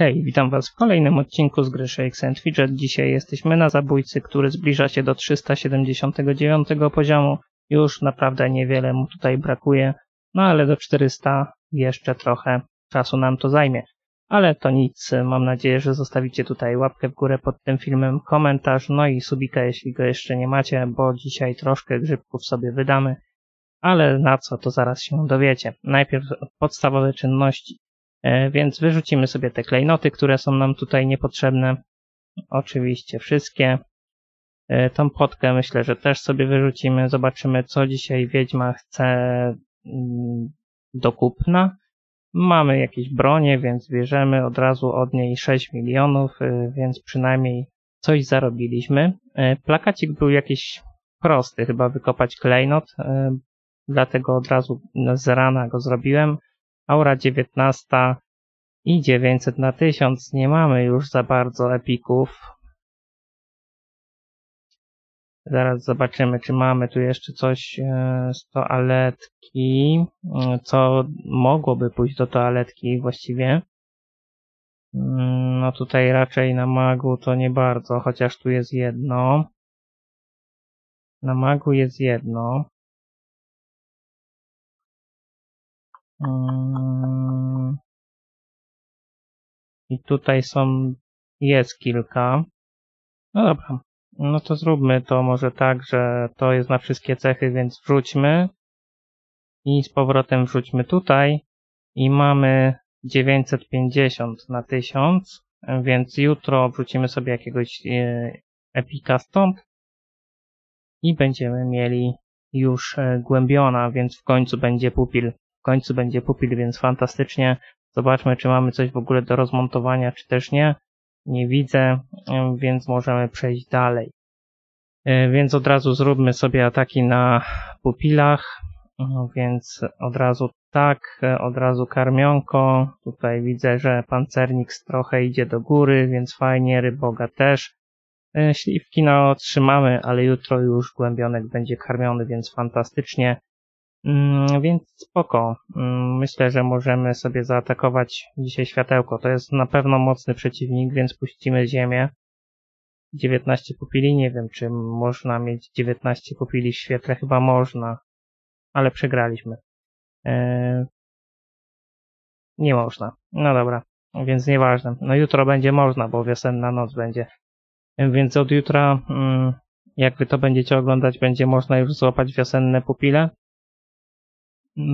Hej, witam Was w kolejnym odcinku z gry Shakes and Fidget. Dzisiaj jesteśmy na zabójcy, który zbliża się do 379 poziomu. Już naprawdę niewiele mu tutaj brakuje, no ale do 400 jeszcze trochę czasu nam to zajmie. Ale to nic, mam nadzieję, że zostawicie tutaj łapkę w górę pod tym filmem, komentarz, no i subika, jeśli go jeszcze nie macie, bo dzisiaj troszkę grzybków sobie wydamy. Ale na co, to zaraz się dowiecie. Najpierw podstawowe czynności. E, więc wyrzucimy sobie te klejnoty, które są nam tutaj niepotrzebne. Oczywiście wszystkie. E, tą potkę myślę, że też sobie wyrzucimy. Zobaczymy, co dzisiaj wiedźma chce mm, do kupna. Mamy jakieś bronie, więc bierzemy od razu od niej 6 milionów, e, więc przynajmniej coś zarobiliśmy. Plakacik był jakiś prosty, chyba wykopać klejnot, dlatego od razu z rana go zrobiłem. Aura 19 i 900 na 1000. Nie mamy już za bardzo epików. Zaraz zobaczymy, czy mamy tu jeszcze coś e, z toaletki, e, co mogłoby pójść do toaletki właściwie. Mm, no tutaj raczej na magu to nie bardzo, chociaż tu jest jedno. Na magu jest jedno. I tutaj są, jest kilka. No dobra, no to zróbmy to może tak, że to jest na wszystkie cechy, więc wrzućmy. I z powrotem wrzućmy tutaj. I mamy 950 na 1000, więc jutro wrzucimy sobie jakiegoś e, epika stąd. I będziemy mieli już e, głębiona, więc w końcu będzie pupil w końcu będzie pupil, więc fantastycznie. Zobaczmy, czy mamy coś w ogóle do rozmontowania, czy też nie. Nie widzę, więc możemy przejść dalej. E, więc od razu zróbmy sobie ataki na pupilach. No, więc od razu tak, e, od razu karmionko. Tutaj widzę, że pancernik trochę idzie do góry, więc fajnie, ryboga też. E, śliwki no trzymamy, ale jutro już głębionek będzie karmiony, więc fantastycznie. Mm, więc spoko. Mm, myślę, że możemy sobie zaatakować dzisiaj światełko. To jest na pewno mocny przeciwnik, więc puścimy ziemię. 19 pupili, nie wiem czy można mieć 19 pupili w świetle, chyba można, ale przegraliśmy. Eee... Nie można. No dobra, więc nieważne. No jutro będzie można, bo wiosenna noc będzie. Więc od jutra, mm, jak wy to będziecie oglądać, będzie można już złapać wiosenne pupile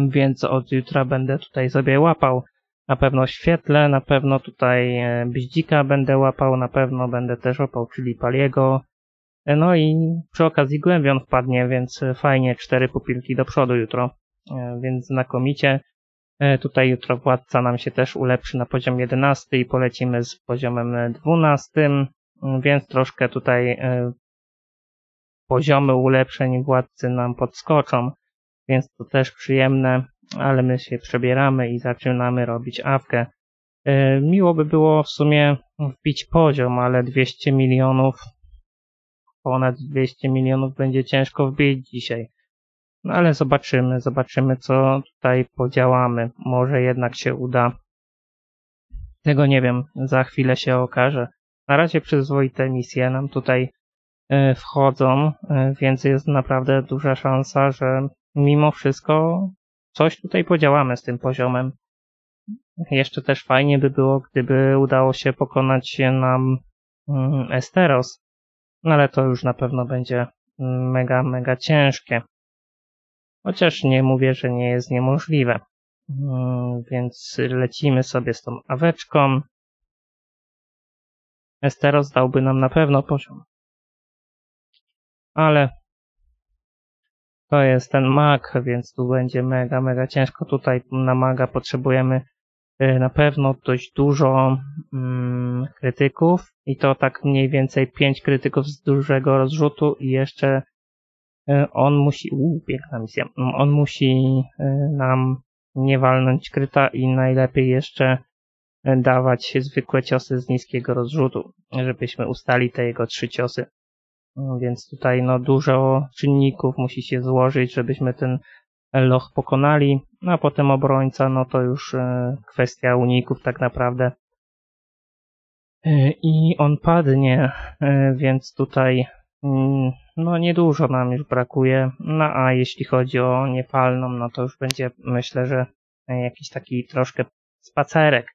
więc od jutra będę tutaj sobie łapał na pewno świetle, na pewno tutaj e, bździka będę łapał, na pewno będę też łapał, czyli paliego. E, no i przy okazji głębion wpadnie, więc fajnie, cztery pupilki do przodu jutro, e, więc znakomicie. Tutaj jutro władca nam się też ulepszy na poziom 11 i polecimy z poziomem 12, więc troszkę tutaj poziomy ulepszeń władcy nam podskoczą więc to też przyjemne, ale my się przebieramy i zaczynamy robić awkę. E, miło by było w sumie wbić poziom, ale 200 milionów, ponad 200 milionów będzie ciężko wbić dzisiaj. No ale zobaczymy, zobaczymy co tutaj podziałamy. Może jednak się uda. Tego nie wiem, za chwilę się okaże. Na razie przyzwoite misje nam tutaj e, wchodzą, e, więc jest naprawdę duża szansa, że mimo wszystko coś tutaj podziałamy z tym poziomem. Jeszcze też fajnie by było, gdyby udało się pokonać nam mm, Esteros, no ale to już na pewno będzie mega, mega ciężkie. Chociaż nie mówię, że nie jest niemożliwe. Mm, więc lecimy sobie z tą aweczką. Esteros dałby nam na pewno poziom. Ale to jest ten mag, więc tu będzie mega, mega ciężko. Tutaj na maga potrzebujemy y, na pewno dość dużo mm, krytyków i to tak mniej więcej 5 krytyków z dużego rozrzutu i jeszcze y, on musi, uuu, piękna misja, on musi y, nam nie walnąć kryta i najlepiej jeszcze dawać zwykłe ciosy z niskiego rozrzutu, żebyśmy ustali te jego trzy ciosy. No, więc tutaj no, dużo czynników musi się złożyć, żebyśmy ten loch pokonali, no, a potem obrońca, no to już e, kwestia uników tak naprawdę. E, I on padnie, e, więc tutaj mm, no niedużo nam już brakuje. No a jeśli chodzi o niepalną, no to już będzie myślę, że jakiś taki troszkę spacerek.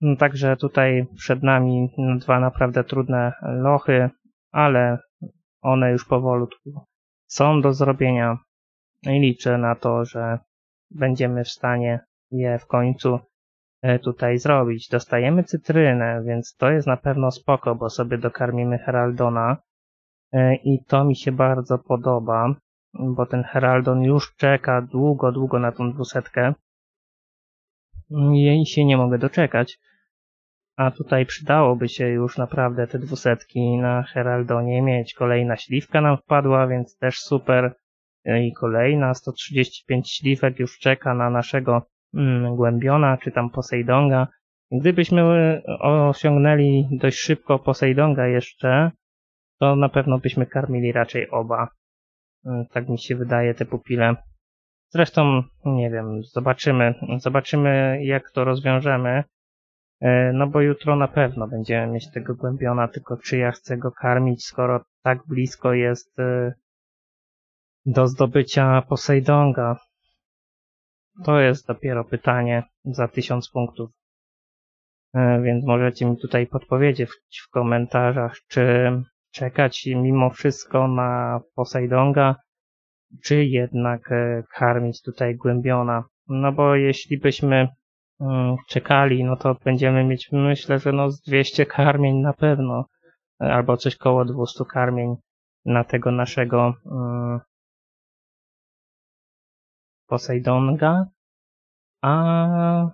No, także tutaj przed nami dwa naprawdę trudne lochy, ale one już powolutku są do zrobienia i liczę na to, że będziemy w stanie je w końcu e, tutaj zrobić. Dostajemy cytrynę, więc to jest na pewno spoko, bo sobie dokarmimy Heraldona e, i to mi się bardzo podoba, bo ten Heraldon już czeka długo, długo na tą dwusetkę. Jej się nie mogę doczekać. A tutaj przydałoby się już naprawdę te dwusetki na Heraldonie mieć. Kolejna śliwka nam wpadła, więc też super. I kolejna 135 śliwek już czeka na naszego mm, Głębiona, czy tam Poseidonga. Gdybyśmy osiągnęli dość szybko Poseidonga jeszcze, to na pewno byśmy karmili raczej oba. Mm, tak mi się wydaje, te pupile. Zresztą, nie wiem, zobaczymy, zobaczymy jak to rozwiążemy. E, no bo jutro na pewno będziemy mieć tego głębiona, tylko czy ja chcę go karmić, skoro tak blisko jest e, do zdobycia Poseidonga. To jest dopiero pytanie za tysiąc punktów. E, więc możecie mi tutaj podpowiedzieć w komentarzach, czy czekać mimo wszystko na Poseidonga, czy jednak karmić tutaj głębiona. No bo jeśli byśmy czekali, no to będziemy mieć, myślę, że no z 200 karmień na pewno, albo coś koło 200 karmień na tego naszego um, Poseidonga, a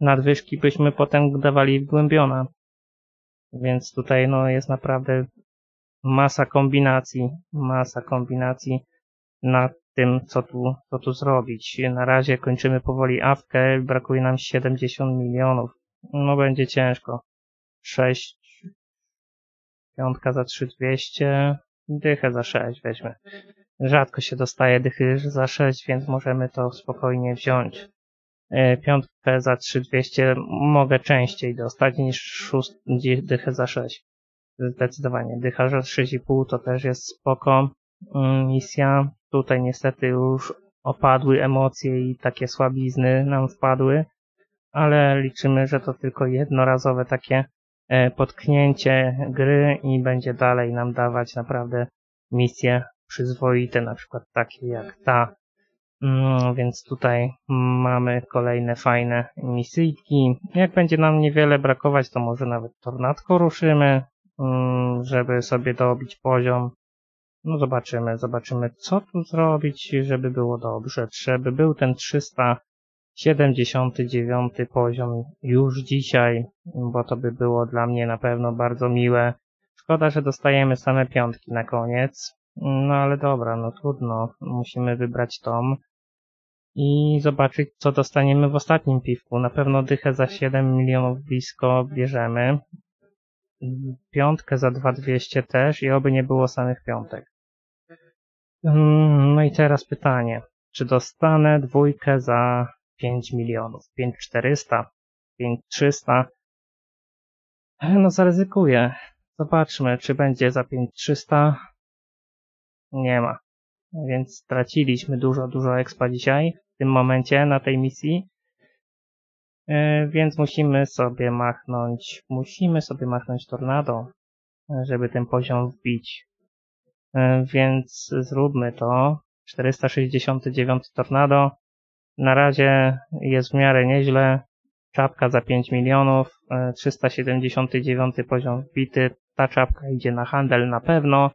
nadwyżki byśmy potem dawali wgłębiona. Więc tutaj no jest naprawdę masa kombinacji, masa kombinacji na tym, co tu, co tu zrobić. Na razie kończymy powoli awkę, brakuje nam 70 milionów. No będzie ciężko. 6, piątka za 3200, dychę za 6 weźmy. Rzadko się dostaje dychy za 6, więc możemy to spokojnie wziąć. E, piątkę za 3200 mogę częściej dostać niż szóst, dychę za 6. Zdecydowanie. Dycha za 6,5 to też jest spoko mm, misja. Tutaj niestety już opadły emocje i takie słabizny nam wpadły, ale liczymy, że to tylko jednorazowe takie e, potknięcie gry i będzie dalej nam dawać naprawdę misje przyzwoite, na przykład takie jak ta. Mm, więc tutaj mamy kolejne fajne misyjki. Jak będzie nam niewiele brakować, to może nawet tornadko ruszymy, mm, żeby sobie dobić poziom. No zobaczymy, zobaczymy co tu zrobić, żeby było dobrze. Żeby był ten 379 poziom już dzisiaj, bo to by było dla mnie na pewno bardzo miłe. Szkoda, że dostajemy same piątki na koniec. No ale dobra, no trudno. Musimy wybrać tom i zobaczyć, co dostaniemy w ostatnim piwku. Na pewno dychę za 7 milionów blisko bierzemy. Piątkę za 2200 też i oby nie było samych piątek. Mm, no i teraz pytanie. Czy dostanę dwójkę za 5 milionów? 5400? 5300? No zaryzykuję. Zobaczmy, czy będzie za 5300. Nie ma. Więc straciliśmy dużo, dużo expa dzisiaj, w tym momencie, na tej misji. E, więc musimy sobie machnąć, musimy sobie machnąć tornado, żeby ten poziom wbić. E, więc zróbmy to. 469 Tornado. Na razie jest w miarę nieźle. Czapka za 5 milionów. 379 e, poziom wbity. Ta czapka idzie na handel na pewno.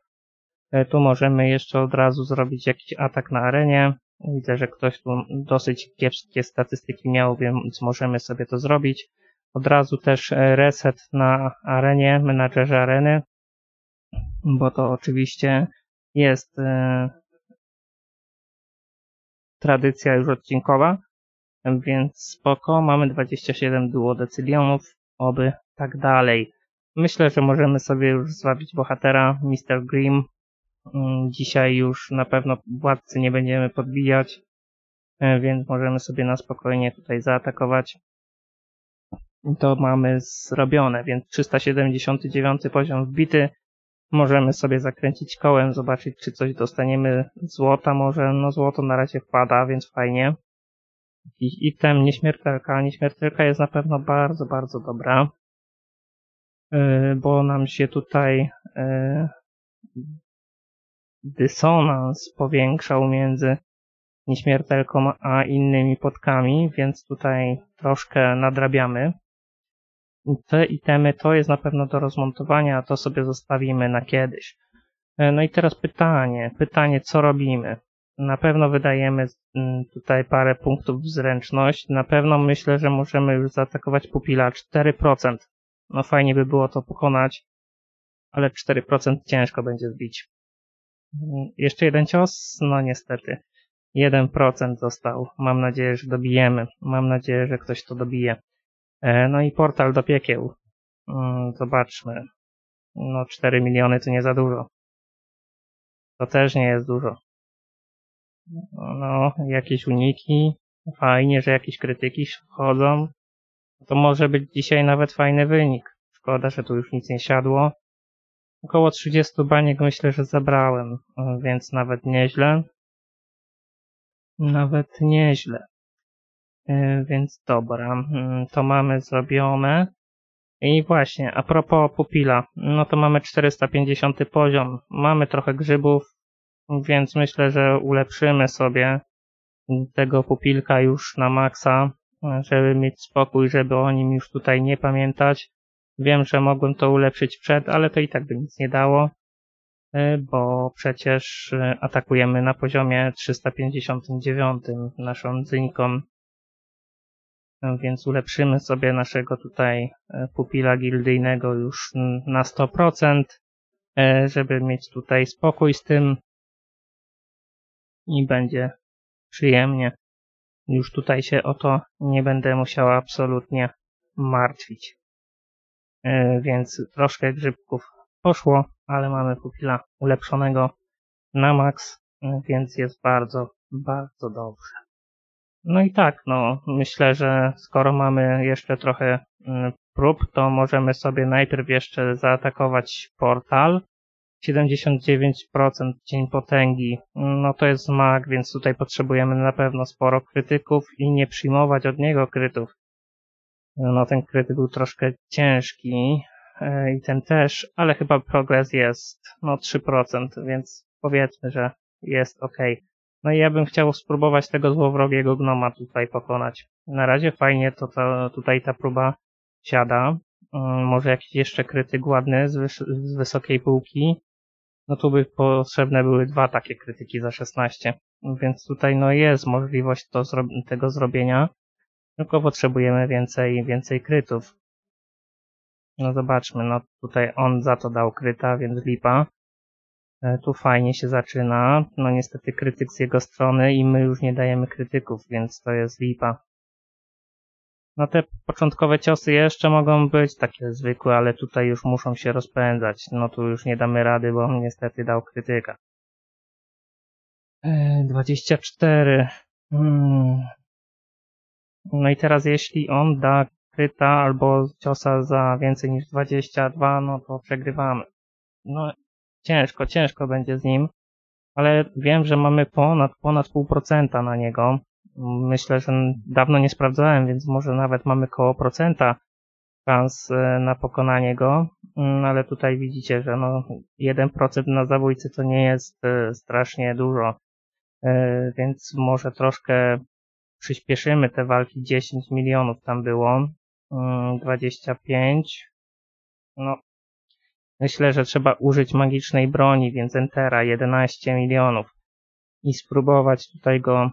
E, tu możemy jeszcze od razu zrobić jakiś atak na arenie. Widzę, że ktoś tu dosyć kiepskie statystyki miał, więc możemy sobie to zrobić. Od razu też reset na arenie, menadżerze areny bo to oczywiście jest e, tradycja już odcinkowa, więc spoko, mamy 27 duodecylionów, oby tak dalej. Myślę, że możemy sobie już zwabić bohatera, Mr. Grimm. Mm, dzisiaj już na pewno władcy nie będziemy podbijać, e, więc możemy sobie na spokojnie tutaj zaatakować. to mamy zrobione, więc 379 poziom wbity. Możemy sobie zakręcić kołem, zobaczyć czy coś dostaniemy złota może, no złoto na razie wpada, więc fajnie. Jakiś item, nieśmiertelka, nieśmiertelka jest na pewno bardzo, bardzo dobra, yy, bo nam się tutaj yy, dysonans powiększał między nieśmiertelką a innymi podkami, więc tutaj troszkę nadrabiamy. Te itemy to jest na pewno do rozmontowania, a to sobie zostawimy na kiedyś. E, no i teraz pytanie, pytanie co robimy? Na pewno wydajemy mm, tutaj parę punktów w zręczność. Na pewno myślę, że możemy już zaatakować pupila 4%. No fajnie by było to pokonać, ale 4% ciężko będzie zbić. Mm, jeszcze jeden cios? No niestety. 1% został. Mam nadzieję, że dobijemy. Mam nadzieję, że ktoś to dobije. E, no i portal do piekieł. Mm, zobaczmy. No 4 miliony to nie za dużo. To też nie jest dużo. No, jakieś uniki. Fajnie, że jakieś krytyki wchodzą. To może być dzisiaj nawet fajny wynik. Szkoda, że tu już nic nie siadło. Około 30 baniek myślę, że zabrałem, więc nawet nieźle. Nawet nieźle. E, więc dobra, mm, to mamy zrobione. I właśnie, a propos pupila, no to mamy 450 poziom, mamy trochę grzybów, więc myślę, że ulepszymy sobie tego pupilka już na maksa, żeby mieć spokój, żeby o nim już tutaj nie pamiętać. Wiem, że mogłem to ulepszyć przed, ale to i tak by nic nie dało, e, bo przecież e, atakujemy na poziomie 359 naszą dzynką więc ulepszymy sobie naszego tutaj e, pupila gildyjnego już na 100%, e, żeby mieć tutaj spokój z tym i będzie przyjemnie. Już tutaj się o to nie będę musiała absolutnie martwić. E, więc troszkę grzybków poszło, ale mamy pupila ulepszonego na max, więc jest bardzo, bardzo dobrze. No i tak, no myślę, że skoro mamy jeszcze trochę mm, prób, to możemy sobie najpierw jeszcze zaatakować portal. 79% cień potęgi, no to jest mag, więc tutaj potrzebujemy na pewno sporo krytyków i nie przyjmować od niego krytów. No ten krytyk był troszkę ciężki e, i ten też, ale chyba progres jest no 3%, więc powiedzmy, że jest ok. No i ja bym chciał spróbować tego złowrogiego gnoma tutaj pokonać. Na razie fajnie to, to tutaj ta próba siada. Um, może jakiś jeszcze krytyk ładny z, wys z wysokiej półki. No tu by potrzebne były dwa takie krytyki za 16. Więc tutaj no jest możliwość to zro tego zrobienia. Tylko potrzebujemy więcej, więcej krytów. No zobaczmy, no tutaj on za to dał kryta, więc lipa. E, tu fajnie się zaczyna. No niestety krytyk z jego strony i my już nie dajemy krytyków, więc to jest lipa. No te początkowe ciosy jeszcze mogą być takie zwykłe, ale tutaj już muszą się rozpędzać. No tu już nie damy rady, bo on niestety dał krytyka. 24. E, hmm. No i teraz jeśli on da kryta albo ciosa za więcej niż 22, no to przegrywamy. No ciężko, ciężko będzie z nim, ale wiem, że mamy ponad, ponad pół procenta na niego. Myślę, że dawno nie sprawdzałem, więc może nawet mamy koło procenta szans e, na pokonanie go, mm, ale tutaj widzicie, że no 1% na zabójcy to nie jest e, strasznie dużo, e, więc może troszkę przyspieszymy te walki, 10 milionów tam było, 25, mm, no Myślę, że trzeba użyć magicznej broni, więc Entera 11 milionów i spróbować tutaj go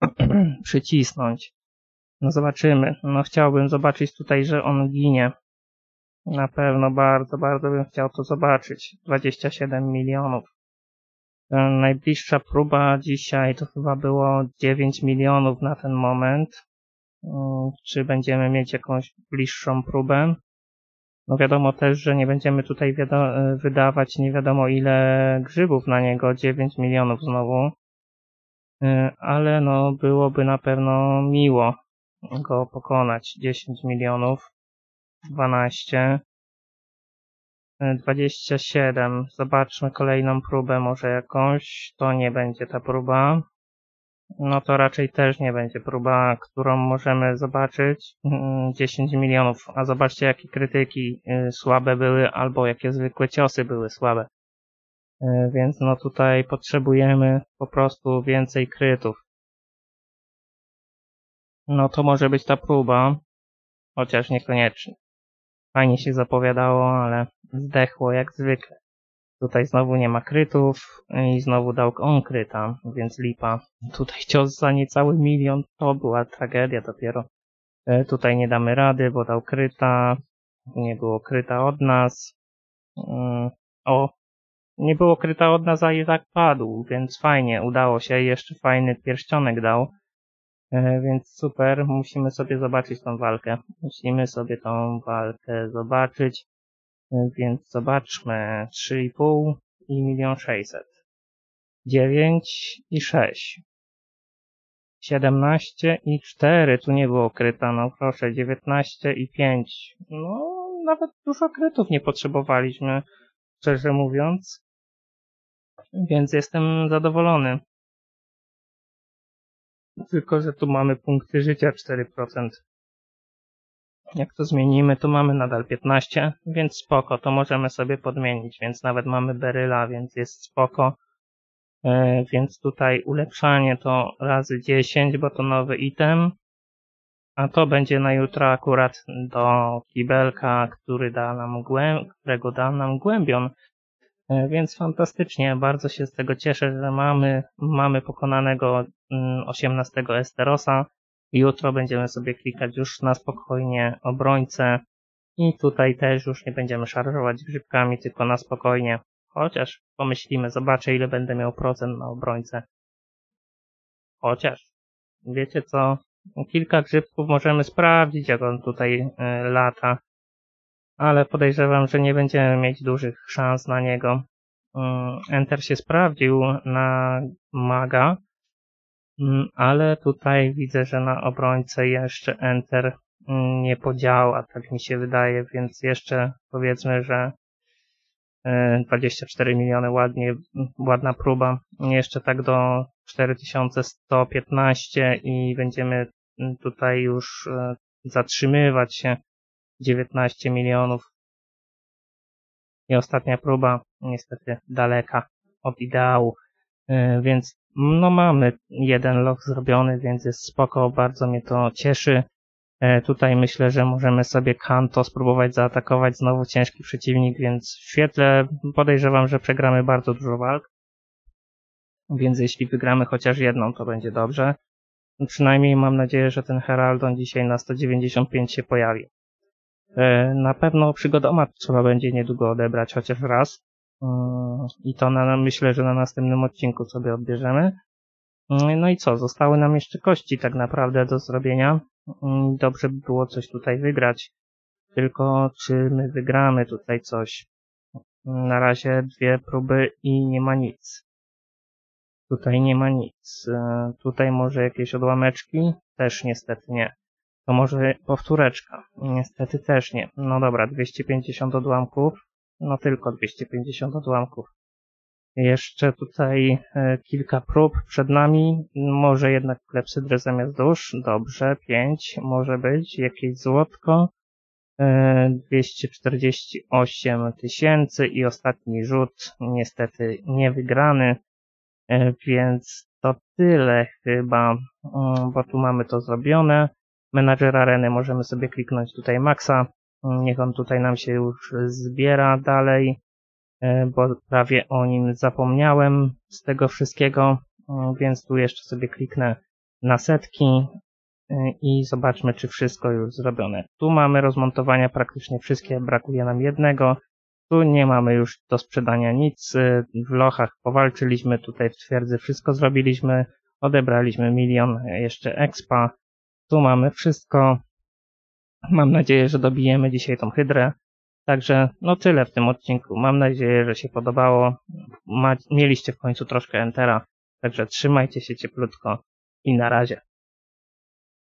przycisnąć. No zobaczymy. No chciałbym zobaczyć tutaj, że on ginie. Na pewno bardzo, bardzo bym chciał to zobaczyć. 27 milionów. Najbliższa próba dzisiaj to chyba było 9 milionów na ten moment. Mm, czy będziemy mieć jakąś bliższą próbę? No wiadomo też, że nie będziemy tutaj wydawać nie wiadomo ile grzybów na niego, 9 milionów znowu. Y, ale no byłoby na pewno miło. go pokonać. 10 milionów, 12, 27. Zobaczmy kolejną próbę, może jakąś. To nie będzie ta próba. No to raczej też nie będzie próba, którą możemy zobaczyć. 10 mm, milionów. A zobaczcie, jakie krytyki y, słabe były, albo jakie zwykłe ciosy były słabe. Y, więc no tutaj potrzebujemy po prostu więcej krytów. No to może być ta próba, chociaż niekoniecznie. Fajnie się zapowiadało, ale zdechło jak zwykle. Tutaj znowu nie ma krytów i znowu dał on kryta, więc lipa. Tutaj cios za niecały milion, to była tragedia dopiero. E, tutaj nie damy rady, bo dał kryta, nie było kryta od nas. Mm, o, nie było kryta od nas, a i tak padł, więc fajnie, udało się. Jeszcze fajny pierścionek dał. E, więc super, musimy sobie zobaczyć tą walkę. Musimy sobie tą walkę zobaczyć. E, więc zobaczmy 3,5 i 1 600. 9 i 6. 17 i 4, tu nie było kryta, no proszę, 19 i 5. No, nawet dużo krytów nie potrzebowaliśmy, szczerze mówiąc. Więc jestem zadowolony. Tylko, że tu mamy punkty życia 4%. Jak to zmienimy, to mamy nadal 15, więc spoko, to możemy sobie podmienić, więc nawet mamy beryla, więc jest spoko. E, więc tutaj ulepszanie to razy 10, bo to nowy item. A to będzie na jutro akurat do kibelka, który da nam którego da nam głębion. E, więc fantastycznie, bardzo się z tego cieszę, że mamy, mamy pokonanego 18 mm, Esterosa. Jutro będziemy sobie klikać już na spokojnie obrońcę i tutaj też już nie będziemy szarżować grzybkami, tylko na spokojnie. Chociaż pomyślimy, zobaczę ile będę miał procent na obrońcę. Chociaż, wiecie co, kilka grzybków możemy sprawdzić, jak on tutaj y, lata ale podejrzewam, że nie będziemy mieć dużych szans na niego. Mm, Enter się sprawdził na maga, ale tutaj widzę, że na obrońcę jeszcze Enter mm, nie podziała, tak mi się wydaje, więc jeszcze powiedzmy, że 24 e, miliony ładnie, ładna próba. Jeszcze tak do 4115 i będziemy tutaj już e, zatrzymywać się 19 milionów. I ostatnia próba, niestety daleka od ideału. E, więc no mamy jeden loch zrobiony, więc jest spoko, bardzo mnie to cieszy. E, tutaj myślę, że możemy sobie Kanto spróbować zaatakować, znowu ciężki przeciwnik, więc w świetle podejrzewam, że przegramy bardzo dużo walk. Więc jeśli wygramy chociaż jedną, to będzie dobrze. Przynajmniej mam nadzieję, że ten Heraldon dzisiaj na 195 się pojawi. E, na pewno przygodomat trzeba będzie niedługo odebrać chociaż raz. Mm, I to na, myślę, że na następnym odcinku sobie odbierzemy. Mm, no i co? Zostały nam jeszcze kości tak naprawdę do zrobienia. Mm, dobrze by było coś tutaj wygrać. Tylko czy my wygramy tutaj coś? Na razie dwie próby i nie ma nic. Tutaj nie ma nic. E, tutaj może jakieś odłameczki? Też niestety nie. To może powtóreczka. Niestety też nie. No dobra, 250 odłamków. No tylko 250 odłamków. Jeszcze tutaj e, kilka prób przed nami. Może jednak klepsydrę zamiast dusz. Dobrze, 5 może być. Jakieś złotko. 248 e, tysięcy i ostatni rzut niestety niewygrany. E, więc to tyle chyba, mm, bo tu mamy to zrobione menadżer areny możemy sobie kliknąć tutaj maxa. Niech on tutaj nam się już zbiera dalej, e, bo prawie o nim zapomniałem z tego wszystkiego, e, więc tu jeszcze sobie kliknę na setki e, i zobaczmy, czy wszystko już zrobione. Tu mamy rozmontowania praktycznie wszystkie, brakuje nam jednego. Tu nie mamy już do sprzedania nic. W lochach powalczyliśmy, tutaj w twierdzy wszystko zrobiliśmy. Odebraliśmy milion jeszcze expa. Tu mamy wszystko. Mam nadzieję, że dobijemy dzisiaj tą hydrę. Także no tyle w tym odcinku. Mam nadzieję, że się podobało. Ma, mieliście w końcu troszkę entera. Także trzymajcie się cieplutko i na razie.